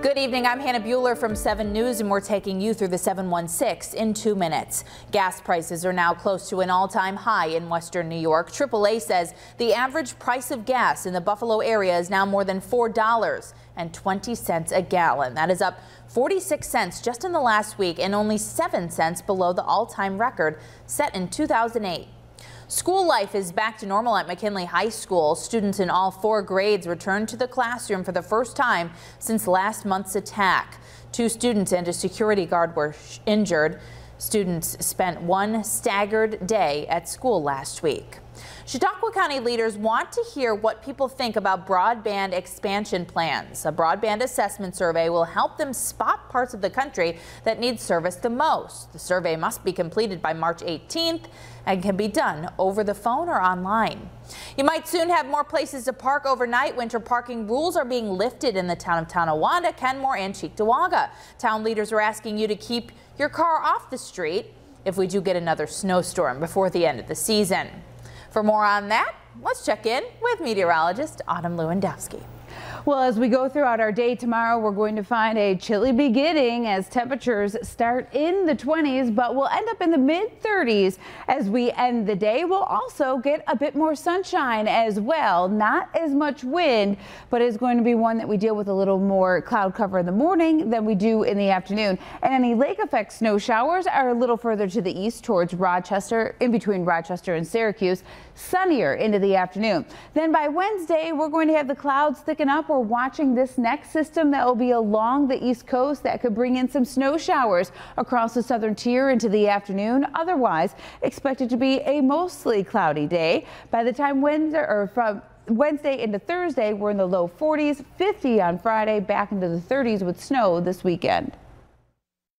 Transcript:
Good evening. I'm Hannah Buehler from 7 News, and we're taking you through the 716 in two minutes. Gas prices are now close to an all-time high in western New York. AAA says the average price of gas in the Buffalo area is now more than $4.20 a gallon. That is up 46 cents just in the last week and only 7 cents below the all-time record set in 2008. School life is back to normal at McKinley High School. Students in all four grades returned to the classroom for the first time since last month's attack. Two students and a security guard were injured. Students spent one staggered day at school last week. Chautauqua County leaders want to hear what people think about broadband expansion plans. A broadband assessment survey will help them spot parts of the country that need service the most. The survey must be completed by March 18th and can be done over the phone or online. You might soon have more places to park overnight. Winter parking rules are being lifted in the town of Tonawanda, Kenmore, and Cheektowaga. Town leaders are asking you to keep your car off the street if we do get another snowstorm before the end of the season. For more on that, let's check in with meteorologist Autumn Lewandowski. Well, as we go throughout our day tomorrow, we're going to find a chilly beginning as temperatures start in the 20s, but we'll end up in the mid 30s as we end the day. We'll also get a bit more sunshine as well. Not as much wind, but it's going to be one that we deal with a little more cloud cover in the morning than we do in the afternoon. And any lake effect snow showers are a little further to the east towards Rochester, in between Rochester and Syracuse, sunnier into the afternoon. Then by Wednesday, we're going to have the clouds thicken we're watching this next system that will be along the east coast that could bring in some snow showers across the southern tier into the afternoon. Otherwise, expected to be a mostly cloudy day. By the time or from Wednesday into Thursday, we're in the low 40s, 50 on Friday, back into the 30s with snow this weekend.